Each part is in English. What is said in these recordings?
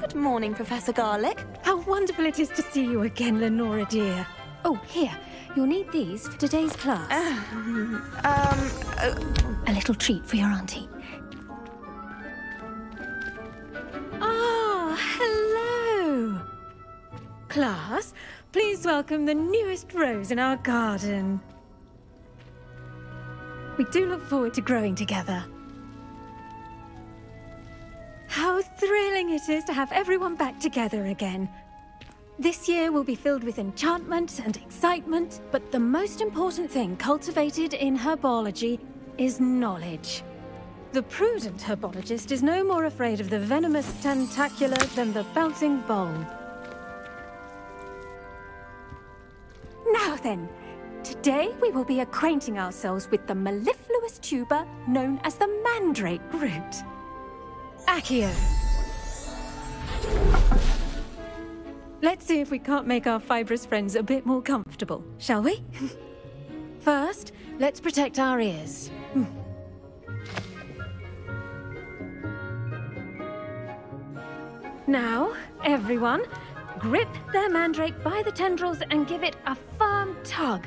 Good morning, Professor Garlick. How wonderful it is to see you again, Lenora dear. Oh, here. You'll need these for today's class. Um, uh, A little treat for your auntie. Ah, hello. Class, please welcome the newest rose in our garden. We do look forward to growing together. It is to have everyone back together again. This year will be filled with enchantment and excitement, but the most important thing cultivated in herbology is knowledge. The prudent herbologist is no more afraid of the venomous tentacula than the bouncing bulb. Now then, today we will be acquainting ourselves with the mellifluous tuber known as the mandrake root. Accio. Let's see if we can't make our fibrous friends a bit more comfortable, shall we? First, let's protect our ears. Hmm. Now, everyone, grip their mandrake by the tendrils and give it a firm tug.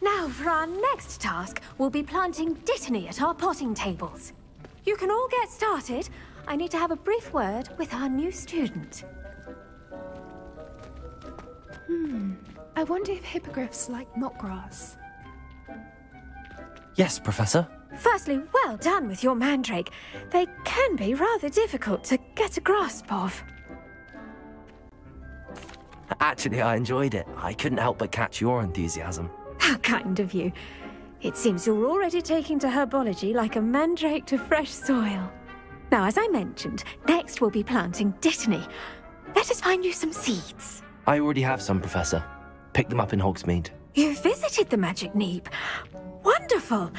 Now, for our next task, we'll be planting Dittany at our potting tables. You can all get started. I need to have a brief word with our new student. Hmm. I wonder if hippogriffs like knotgrass. Yes, Professor. Firstly, well done with your mandrake. They can be rather difficult to get a grasp of. Actually, I enjoyed it. I couldn't help but catch your enthusiasm. How kind of you. It seems you're already taking to herbology like a mandrake to fresh soil. Now, as I mentioned, next we'll be planting Dittany. Let us find you some seeds. I already have some, Professor. Pick them up in Hogsmeade. You visited the Magic Neep. Wonderful!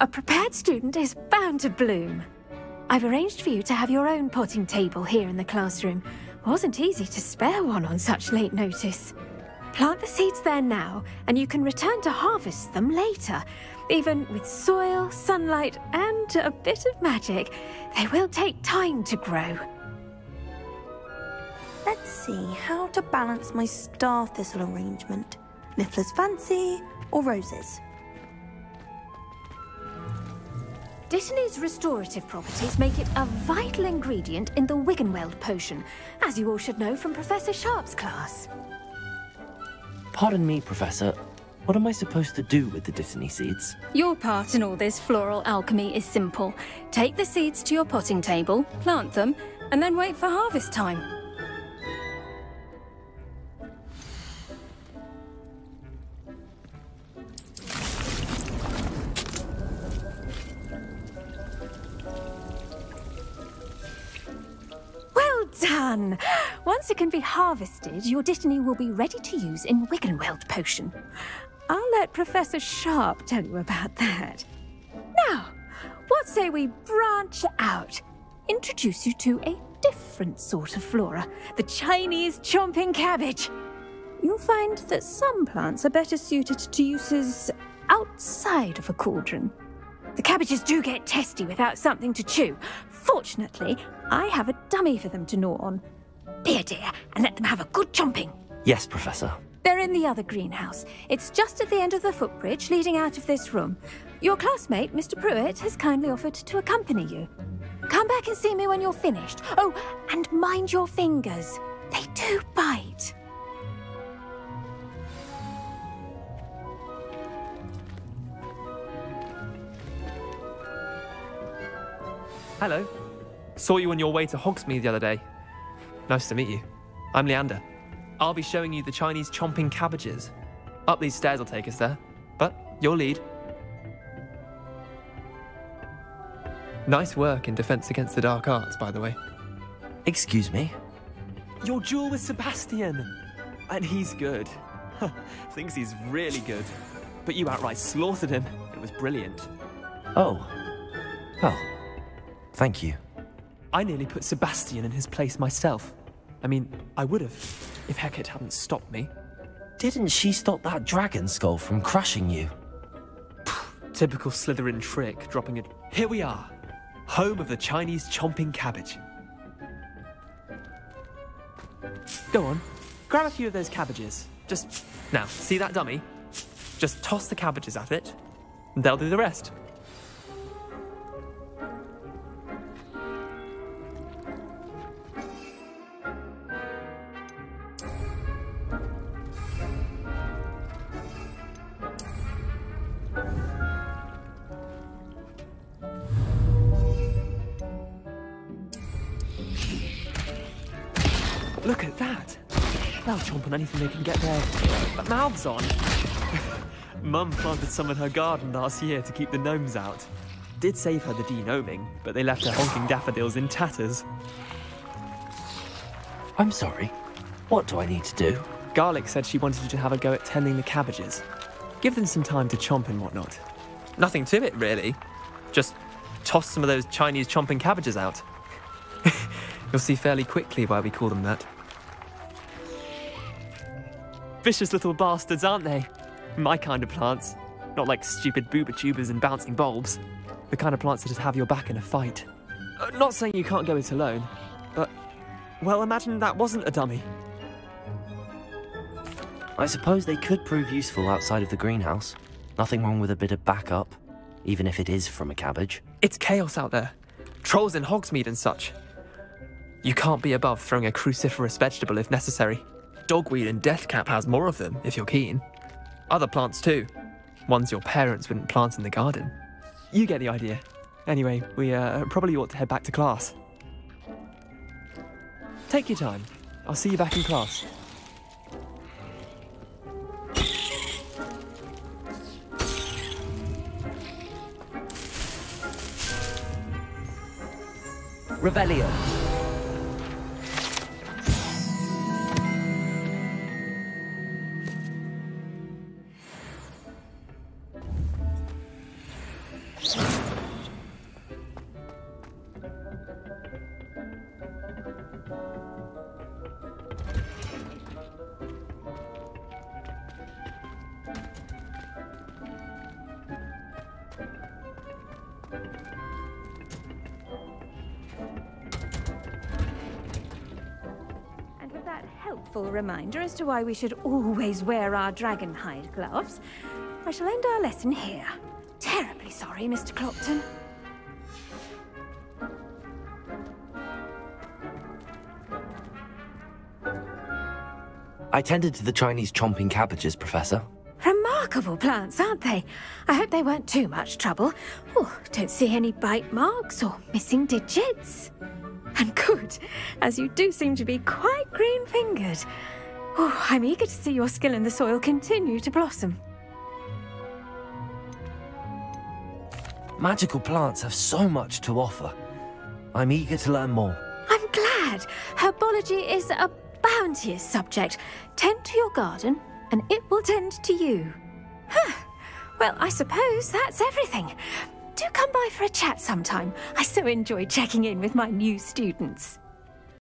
A prepared student is bound to bloom. I've arranged for you to have your own potting table here in the classroom. Wasn't easy to spare one on such late notice. Plant the seeds there now, and you can return to harvest them later. Even with soil, sunlight, and a bit of magic, they will take time to grow. let's see how to balance my star thistle arrangement. Niffler's fancy or roses? Dittany's restorative properties make it a vital ingredient in the Wiggenweld potion, as you all should know from Professor Sharp's class. Pardon me, Professor. What am I supposed to do with the Dittany seeds? Your part in all this floral alchemy is simple. Take the seeds to your potting table, plant them, and then wait for harvest time. Well done! Once it can be harvested, your Dittany will be ready to use in Wiggenweld potion. I'll let Professor Sharp tell you about that. Now, what say we branch out? Introduce you to a different sort of flora, the Chinese chomping cabbage. You'll find that some plants are better suited to uses outside of a cauldron. The cabbages do get testy without something to chew. Fortunately, I have a dummy for them to gnaw on. Be a dear and let them have a good chomping. Yes, Professor. They're in the other greenhouse. It's just at the end of the footbridge leading out of this room. Your classmate, Mr. Prewett, has kindly offered to accompany you. Come back and see me when you're finished. Oh, and mind your fingers. They do bite. Hello. Saw you on your way to Hogsmeade the other day. Nice to meet you. I'm Leander. I'll be showing you the Chinese chomping cabbages. Up these stairs will take us there, but your lead. Nice work in Defense Against the Dark Arts, by the way. Excuse me? Your duel with Sebastian! And he's good. Thinks he's really good. But you outright slaughtered him. It was brilliant. Oh. Well, thank you. I nearly put Sebastian in his place myself. I mean, I would have, if Hecat hadn't stopped me. Didn't she stop that dragon skull from crushing you? Typical Slytherin trick, dropping it. Here we are, home of the Chinese chomping cabbage. Go on, grab a few of those cabbages. Just, now, see that dummy? Just toss the cabbages at it, and they'll do the rest. Look at that! They'll chomp on anything they can get their mouths on. Mum planted some in her garden last year to keep the gnomes out. Did save her the degnoming, but they left her honking daffodils in tatters. I'm sorry. What do I need to do? Garlick said she wanted you to have a go at tending the cabbages. Give them some time to chomp and whatnot. Nothing to it, really. Just toss some of those Chinese chomping cabbages out. You'll see fairly quickly why we call them that. Vicious little bastards, aren't they? My kind of plants. Not like stupid Bubotubers and bouncing bulbs. The kind of plants that just have your back in a fight. Uh, not saying you can't go it alone, but, well, imagine that wasn't a dummy. I suppose they could prove useful outside of the greenhouse. Nothing wrong with a bit of backup, even if it is from a cabbage. It's chaos out there. Trolls in Hogsmeade and such. You can't be above throwing a cruciferous vegetable if necessary. Dogweed and Deathcap has more of them, if you're keen. Other plants too. Ones your parents wouldn't plant in the garden. You get the idea. Anyway, we uh, probably ought to head back to class. Take your time. I'll see you back in class. Revelio. Helpful reminder as to why we should always wear our dragon hide gloves, I shall end our lesson here. Terribly sorry, Mr. Clopton. I tended to the Chinese chomping cabbages, Professor. Remarkable plants, aren't they? I hope they weren't too much trouble. Oh, don't see any bite marks or missing digits. And good, as you do seem to be quite green-fingered. Oh, I'm eager to see your skill in the soil continue to blossom. Magical plants have so much to offer. I'm eager to learn more. I'm glad. Herbology is a bounteous subject. Tend to your garden, and it will tend to you. Huh. Well, I suppose that's everything. Come by for a chat sometime. I so enjoy checking in with my new students.